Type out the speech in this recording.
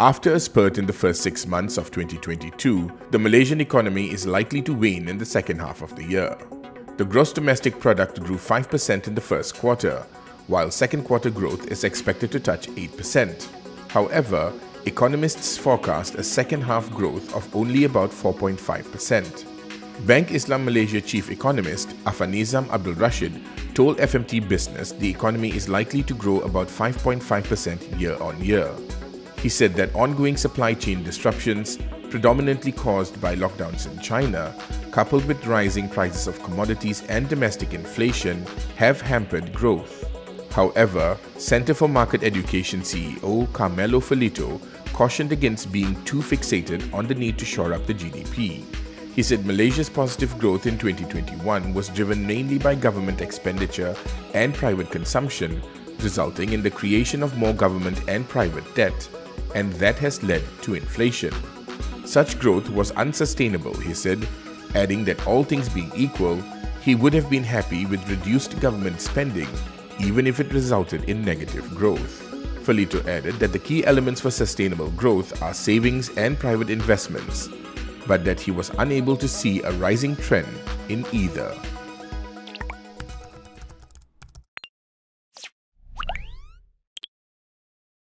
After a spurt in the first six months of 2022, the Malaysian economy is likely to wane in the second half of the year. The gross domestic product grew 5% in the first quarter, while second quarter growth is expected to touch 8%. However, economists forecast a second half growth of only about 4.5%. Bank Islam Malaysia chief economist Afzanizam Abdul Rashid told FMT Business the economy is likely to grow about 5.5% year on year. He said that ongoing supply chain disruptions, predominantly caused by lockdowns in China, coupled with rising prices of commodities and domestic inflation, have hampered growth. However, Center for Market Education CEO Carmelo Ferlito cautioned against being too fixated on the need to shore up the GDP. He said Malaysia's positive growth in 2021 was driven mainly by government expenditure and private consumption, resulting in the creation of more government and private debt, and that has led to inflation. Such growth was unsustainable, he said, adding that all things being equal, he would have been happy with reduced government spending, even if it resulted in negative growth. Ferlito added that the key elements for sustainable growth are savings and private investments, but that he was unable to see a rising trend in either.